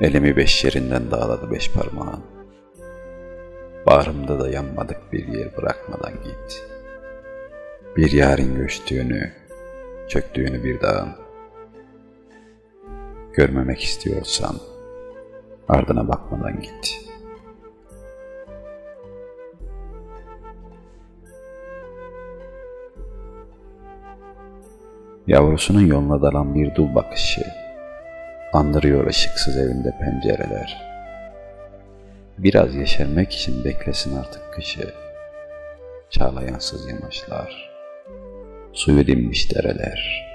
Elimi beş yerinden dağladı beş parmağın. Bağrımda da yanmadık bir yer bırakmadan git. Bir yarın göçtüğünü, çöktüğünü bir dağın. Görmemek istiyorsan ardına bakmadan git. Yavrusunun yoluna dalan bir dul bakışı, andırıyor ışıksız evinde pencereler. Biraz yeşermek için beklesin artık kışı, çağlayansız yamaçlar, suyu dinmiş dereler.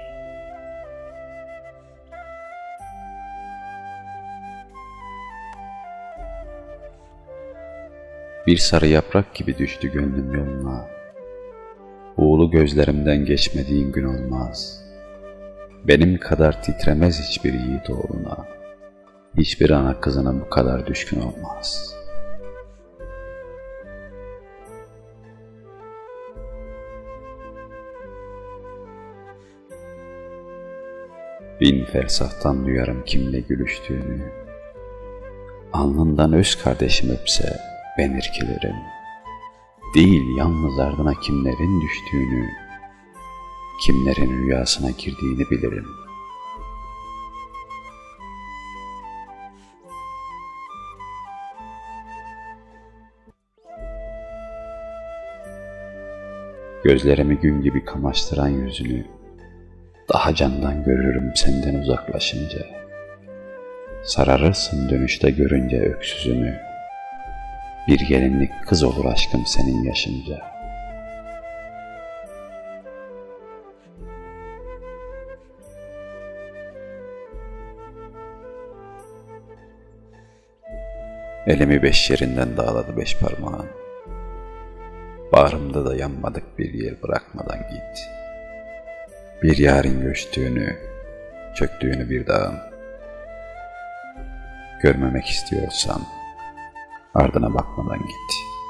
Bir sarı yaprak gibi düştü gönlüm yoluna. Buğulu gözlerimden geçmediğin gün olmaz. Benim kadar titremez hiçbir yiğit oğluna. Hiçbir ana kızına bu kadar düşkün olmaz. Bin fersahtan duyarım kimle gülüştüğünü. Alnından öz kardeşim öpse ben irkilirim. Değil yalnız ardına kimlerin düştüğünü, kimlerin rüyasına girdiğini bilirim. Gözlerimi gün gibi kamaştıran yüzünü, daha candan görürüm senden uzaklaşınca. Sararırsın dönüşte görünce öksüzünü, bir gelinlik kız olur aşkım senin yaşınca. Elimi beş yerinden dağladı beş parmağın. Bağrımda da yanmadık bir yer bırakmadan git. Bir yarın göçtüğünü, çöktüğünü bir dağın. Görmemek istiyorsan ardına bakmadan git.''